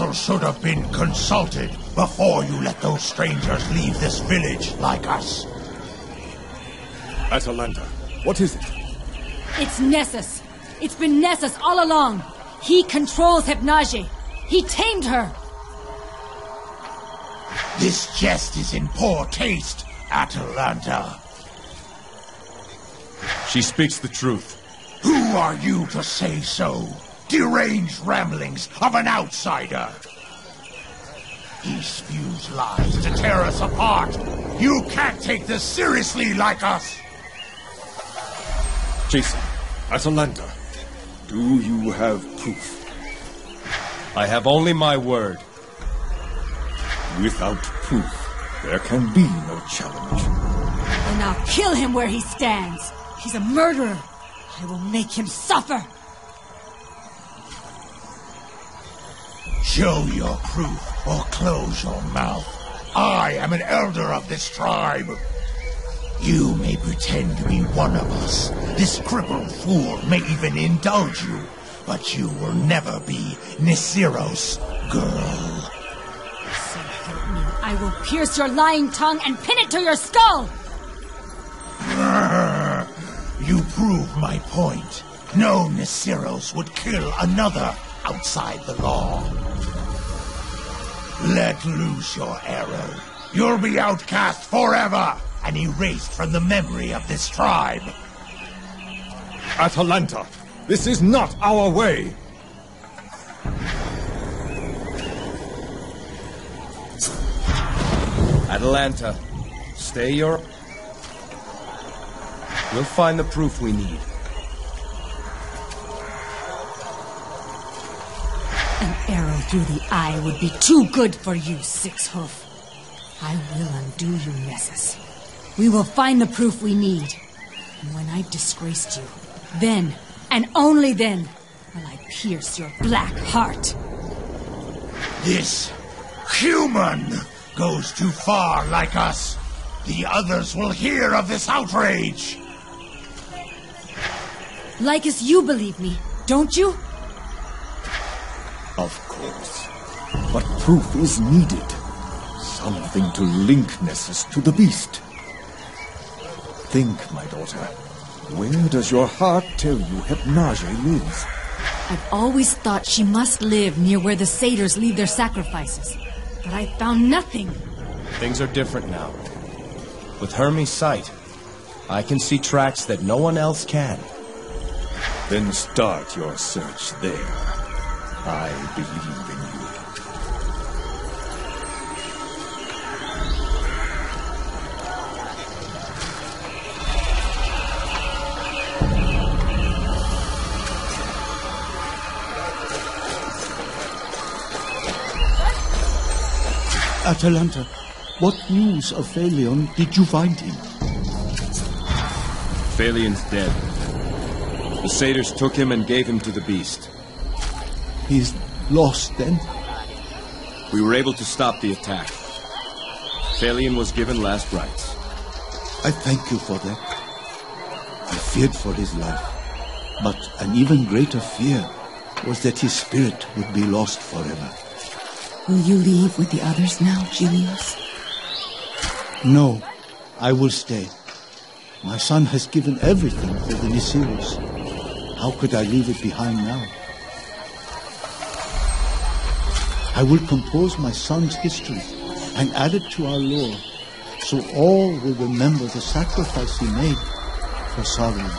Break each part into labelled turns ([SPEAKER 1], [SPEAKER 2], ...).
[SPEAKER 1] The council should have been consulted before you let those strangers leave this village like us.
[SPEAKER 2] Atalanta, what is it?
[SPEAKER 3] It's Nessus. It's been Nessus all along. He controls Hypnage. He tamed her.
[SPEAKER 1] This jest is in poor taste, Atalanta.
[SPEAKER 2] She speaks the truth.
[SPEAKER 1] Who are you to say so? Deranged ramblings of an outsider. He spews lies to tear us apart. You can't take this seriously like us.
[SPEAKER 2] Jason, Atalanta, do you have proof?
[SPEAKER 4] I have only my word.
[SPEAKER 2] Without proof, there can be no challenge.
[SPEAKER 3] And I'll kill him where he stands. He's a murderer. I will make him suffer.
[SPEAKER 1] Show your proof or close your mouth. I am an elder of this tribe. You may pretend to be one of us. This crippled fool may even indulge you, but you will never be Nisiros, girl.
[SPEAKER 3] So help me, I will pierce your lying tongue and pin it to your skull.
[SPEAKER 1] You prove my point. No Nisiros would kill another outside the law. Let loose your arrow. You'll be outcast forever and erased from the memory of this tribe.
[SPEAKER 2] Atalanta, this is not our way.
[SPEAKER 4] Atalanta, stay your... We'll find the proof we need.
[SPEAKER 3] An arrow through the eye would be too good for you, Six Hoof. I will undo you, Nessus. We will find the proof we need. And when I've disgraced you, then, and only then, will I pierce your black heart.
[SPEAKER 1] This human goes too far like us. The others will hear of this outrage.
[SPEAKER 3] Like as you believe me, don't you?
[SPEAKER 2] Of course. But proof is needed. Something to link Nessus to the beast. Think, my daughter. Where does your heart tell you Hypnage lives?
[SPEAKER 3] I've always thought she must live near where the satyrs leave their sacrifices. But I found nothing.
[SPEAKER 4] Things are different now. With Hermes' sight, I can see tracks that no one else can.
[SPEAKER 2] Then start your search there. I believe in you.
[SPEAKER 5] Atalanta, what news of Faleon did you find him?
[SPEAKER 4] Faleon's dead. The satyrs took him and gave him to the beast.
[SPEAKER 5] He's lost then?
[SPEAKER 4] We were able to stop the attack. Faleon was given last rites.
[SPEAKER 5] I thank you for that. I feared for his life, but an even greater fear was that his spirit would be lost forever.
[SPEAKER 6] Will you leave with the others now, Gelios?
[SPEAKER 5] No, I will stay. My son has given everything for the Nisiros. How could I leave it behind now? I will compose my son's history and add it to our lore, so all will remember the sacrifice he made for Solomon.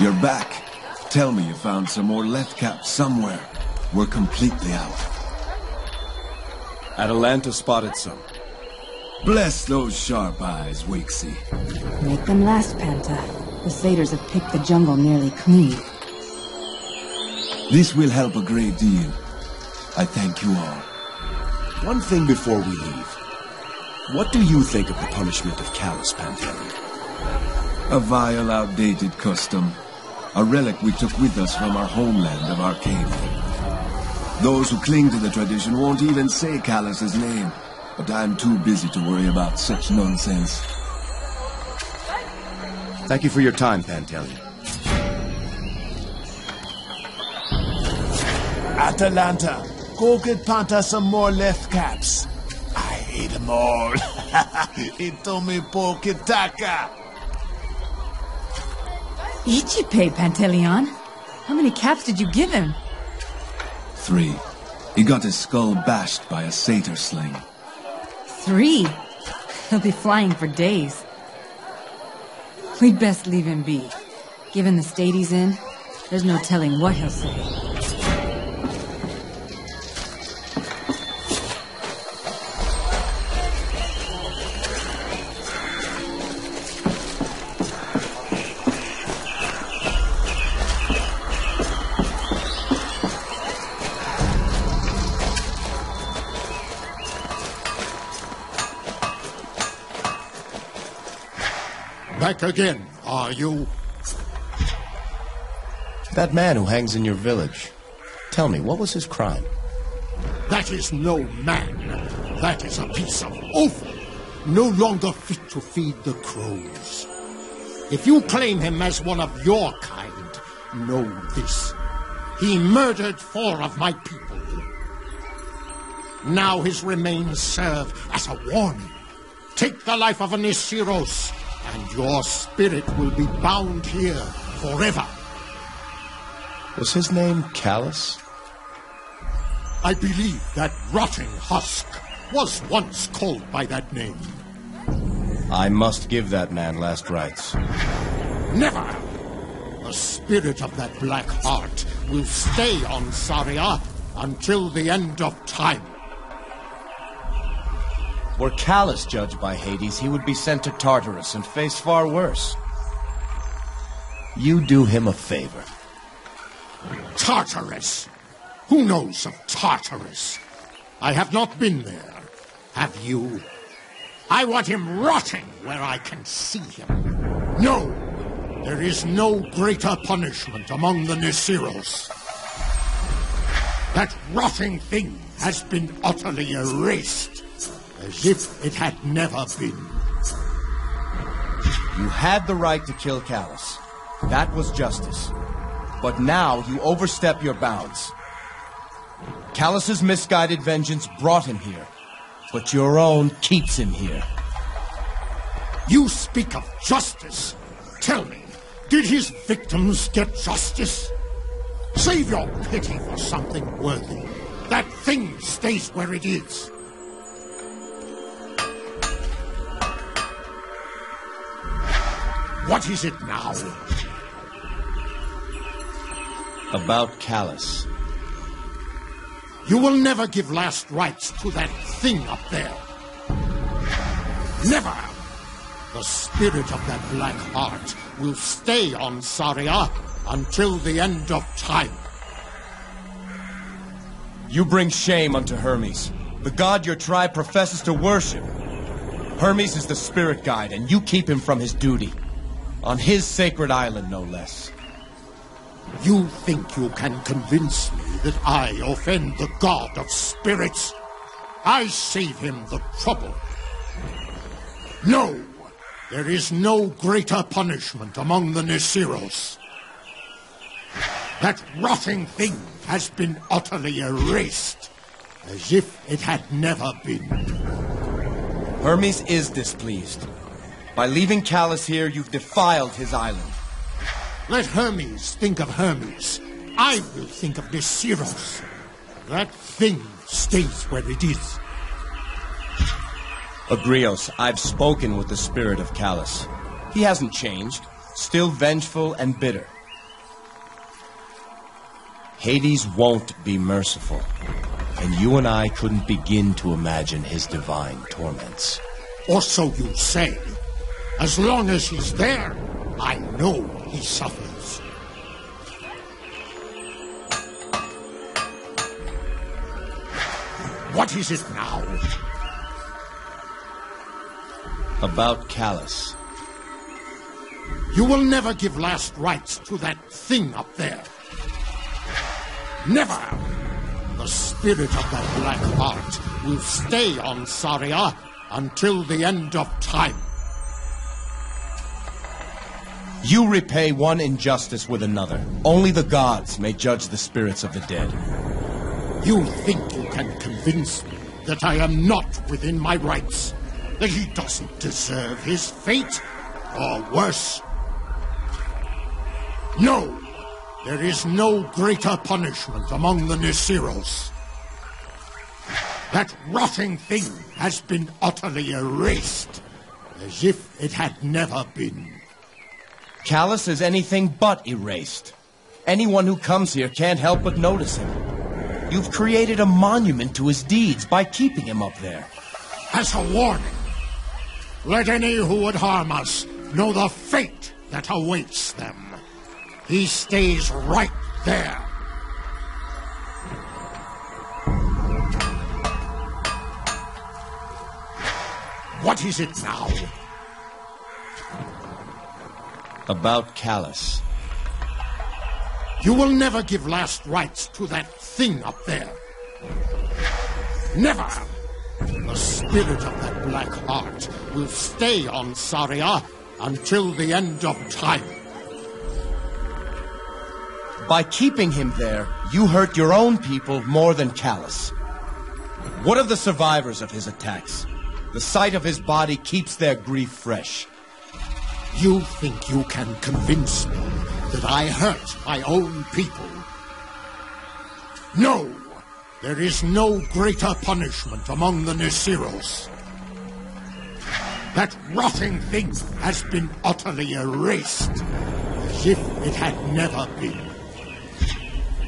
[SPEAKER 7] You're back. Tell me you found some more lethecaps somewhere. We're completely out.
[SPEAKER 4] Atalanta spotted some.
[SPEAKER 7] Bless those sharp eyes, Wakesy.
[SPEAKER 6] Make them last, Panta. The satyrs have picked the jungle nearly clean.
[SPEAKER 7] This will help a great deal. I thank you all.
[SPEAKER 8] One thing before we leave. What do you think of the punishment of Callas Pantaleon?
[SPEAKER 7] A vile, outdated custom. A relic we took with us from our homeland of Arcadia. Those who cling to the tradition won't even say Callas's name, but I'm too busy to worry about such nonsense.
[SPEAKER 9] Thank you for your time, Pantaleon.
[SPEAKER 10] Atalanta, go get Panta some more lethecaps. I hate them all. Itome Poketaka.
[SPEAKER 3] Ichipe, Pantaleon. How many caps did you give him?
[SPEAKER 7] Three. He got his skull bashed by a satyr sling.
[SPEAKER 3] Three. He'll be flying for days. We'd best leave him be. Given the state he's in, there's no telling what he'll say.
[SPEAKER 11] Back again, are you?
[SPEAKER 4] That man who hangs in your village. Tell me, what was his crime?
[SPEAKER 11] That is no man. That is a piece of offal. No longer fit to feed the crows. If you claim him as one of your kind, know this. He murdered four of my people. Now his remains serve as a warning. Take the life of an Isiros, and your spirit will be bound here forever.
[SPEAKER 4] Was his name Callas?
[SPEAKER 11] I believe that rotting husk was once called by that name.
[SPEAKER 4] I must give that man last rites.
[SPEAKER 11] Never! The spirit of that black heart will stay on Saria until the end of time.
[SPEAKER 4] Were Callas judged by Hades, he would be sent to Tartarus and face far worse. You do him a favor.
[SPEAKER 11] Tartarus! Who knows of Tartarus? I have not been there. Have you? I want him rotting where I can see him. No! There is no greater punishment among the Nisiros. That rotting thing has been utterly erased, as if it had never been.
[SPEAKER 4] You had the right to kill Callas. That was justice. But now you overstep your bounds. Callas's misguided vengeance brought him here, but your own keeps him here.
[SPEAKER 11] You speak of justice. Tell me, did his victims get justice? Save your pity for something worthy. That thing stays where it is. What is it now?
[SPEAKER 4] About Callas.
[SPEAKER 11] You will never give last rites to that thing up there. Never! The spirit of that black heart will stay on Saria until the end of time.
[SPEAKER 4] You bring shame unto Hermes, the god your tribe professes to worship. Hermes is the spirit guide, and you keep him from his duty. On his sacred island, no less.
[SPEAKER 11] You think you can convince me that I offend the god of spirits? I save him the trouble. No! There is no greater punishment among the Nisiros. That rotting thing has been utterly erased, as if it had never been.
[SPEAKER 4] Hermes is displeased. By leaving Callas here, you've defiled his island.
[SPEAKER 11] Let Hermes think of Hermes. I will think of Nisiros. That thing stays where it is.
[SPEAKER 4] Agrios, I've spoken with the spirit of Callas. He hasn't changed, still vengeful and bitter. Hades won't be merciful, and you and I couldn't begin to imagine his divine torments.
[SPEAKER 11] Or so you say. As long as he's there, I know he suffers. What is it now?
[SPEAKER 4] About Callas.
[SPEAKER 11] You will never give last rites to that thing up there. Never! The spirit of that black heart will stay on Saria until the end of time.
[SPEAKER 4] You repay one injustice with another. Only the gods may judge the spirits of the dead.
[SPEAKER 11] You think you can convince me that I am not within my rights? That he doesn't deserve his fate? Or worse? No! There is no greater punishment among the Nisiros. That rotting thing has been utterly erased, as if it had never been.
[SPEAKER 4] Callas is anything but erased. Anyone who comes here can't help but notice him. You've created a monument to his deeds by keeping him up there.
[SPEAKER 11] As a warning, let any who would harm us know the fate that awaits them. He stays right there. What is it now?
[SPEAKER 4] About Callas.
[SPEAKER 11] You will never give last rites to that thing up there. Never! The spirit of that black heart will stay on Saria until the end of time.
[SPEAKER 4] By keeping him there, you hurt your own people more than Callas. What of the survivors of his attacks? The sight of his body keeps their grief fresh.
[SPEAKER 11] You think you can convince me that I hurt my own people? No! There is no greater punishment among the Nisiros. That rotting thing has been utterly erased, as if it had never been.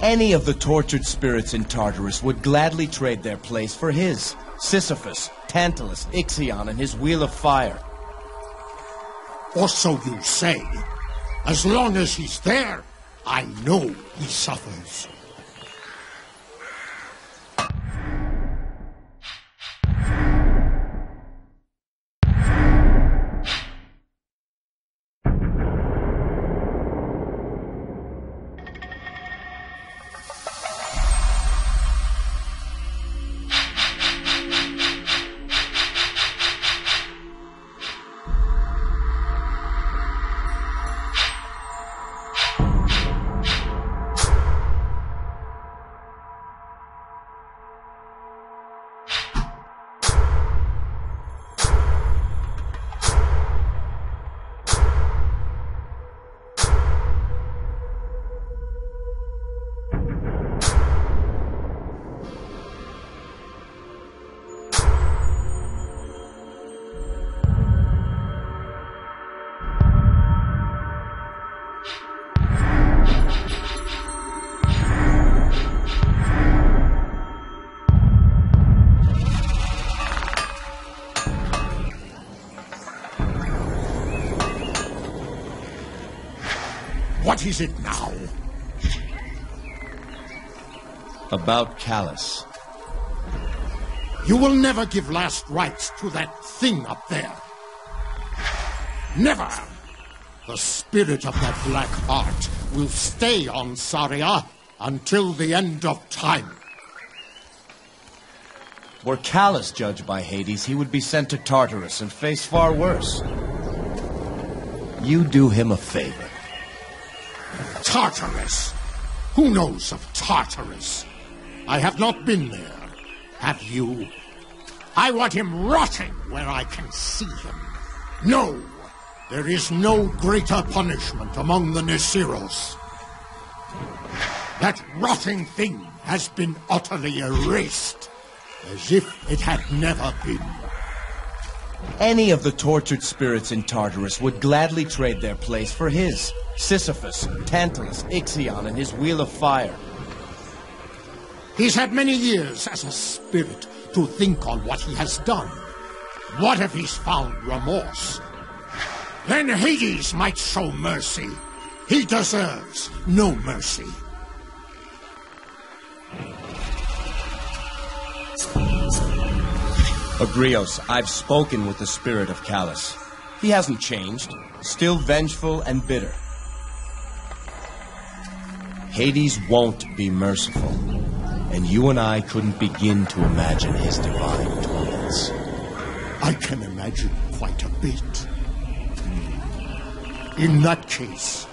[SPEAKER 4] Any of the tortured spirits in Tartarus would gladly trade their place for his. Sisyphus, Tantalus, Ixion, and his Wheel of Fire.
[SPEAKER 11] Or so you say. As long as he's there, I know he suffers. What is it now?
[SPEAKER 4] About Callas.
[SPEAKER 11] You will never give last rites to that thing up there. Never! The spirit of that black heart will stay on Saria until the end of time.
[SPEAKER 4] Were Callas judged by Hades, he would be sent to Tartarus and face far worse. You do him a favor.
[SPEAKER 11] Tartarus! Who knows of Tartarus? I have not been there. Have you? I want him rotting where I can see him. No! There is no greater punishment among the Nisiros. That rotting thing has been utterly erased, as if it had never been.
[SPEAKER 4] Any of the tortured spirits in Tartarus would gladly trade their place for his. Sisyphus, Tantalus, Ixion, and his Wheel of Fire.
[SPEAKER 11] He's had many years as a spirit to think on what he has done. What if he's found remorse? Then Hades might show mercy. He deserves no mercy.
[SPEAKER 4] Agrios, I've spoken with the spirit of Callas. He hasn't changed, still vengeful and bitter. Hades won't be merciful, and you and I couldn't begin to imagine his divine torments.
[SPEAKER 11] I can imagine quite a bit. In that case,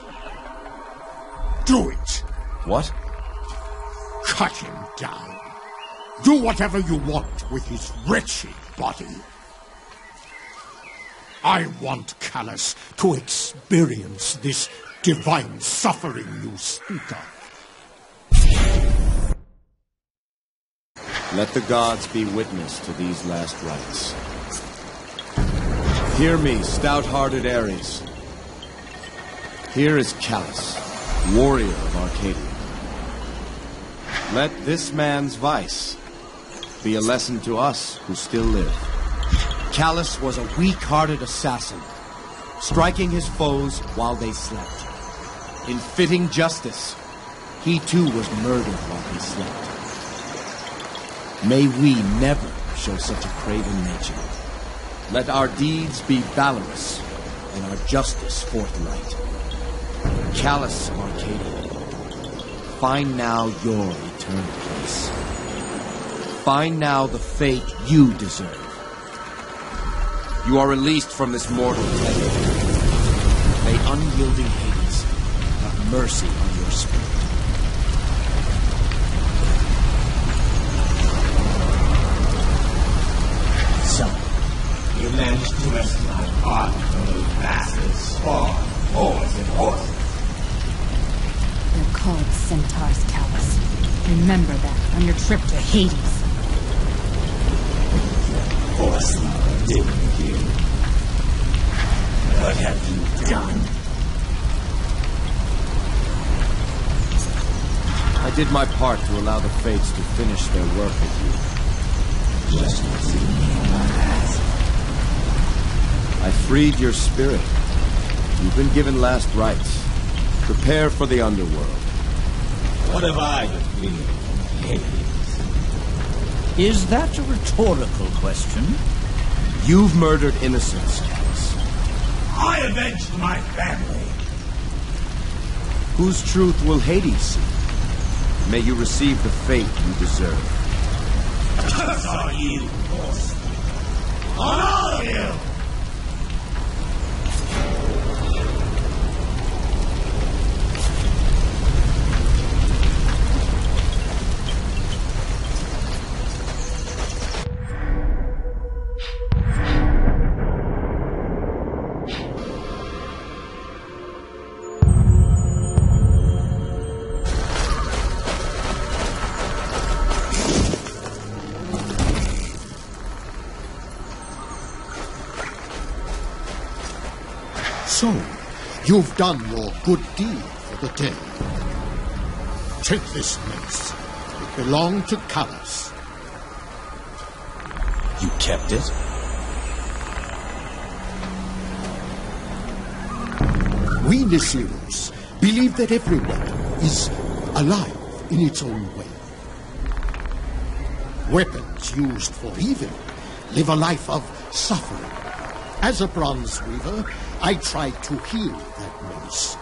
[SPEAKER 11] do it.
[SPEAKER 4] What?
[SPEAKER 11] Cut him down. Do whatever you want with his wretched body. I want Callas to experience this divine suffering you speak of.
[SPEAKER 4] Let the gods be witness to these last rites. Hear me, stout-hearted Ares. Here is Callas, warrior of Arcadia. Let this man's vice be a lesson to us who still live. Callas was a weak-hearted assassin, striking his foes while they slept. In fitting justice, he too was murdered while he slept. May we never show such a craven nature. Let our deeds be valorous and our justice forthright. Callas Arcadia, find now your eternal place. Find now the fate you deserve. You are released from this mortal tether. May unyielding Hades have mercy on your spirit.
[SPEAKER 1] So, you managed to wrest my heart from those bastards, Spawn, Horse, and horses.
[SPEAKER 3] They're called Centaurs, Callas. Remember that on your trip to Hades.
[SPEAKER 1] Didn't you? What have you done?
[SPEAKER 4] I did my part to allow the Fates to finish their work with you.
[SPEAKER 1] Just what you mean by that?
[SPEAKER 4] I freed your spirit. You've been given last rites. Prepare for the underworld.
[SPEAKER 1] What have I to fear?
[SPEAKER 12] Is that a rhetorical question?
[SPEAKER 4] You've murdered innocents, Callas.
[SPEAKER 1] I avenged my family.
[SPEAKER 4] Whose truth will Hades see? May you receive the fate you deserve.
[SPEAKER 1] Curse on you, horse. On all of you!
[SPEAKER 11] You've done your good deed for the day. Take this mace. It belonged to Callas.
[SPEAKER 12] You kept it?
[SPEAKER 11] We Nisiros believe that everyone is alive in its own way. Weapons used for evil live a life of suffering. As a bronze weaver, I tried to heal that mace,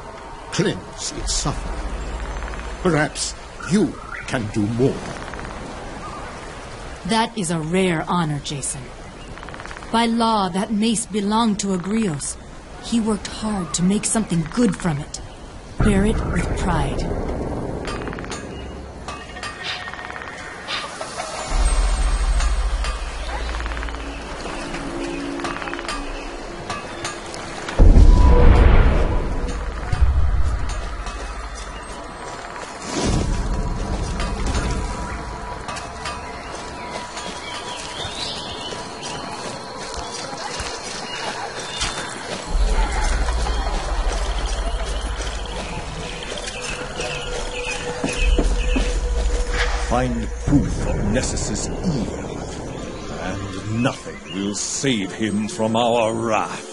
[SPEAKER 11] cleanse its suffering. Perhaps you can do more.
[SPEAKER 3] That is a rare honor, Jason. By law, that mace belonged to Agrios. He worked hard to make something good from it. Bear it with pride.
[SPEAKER 2] Save him from our wrath.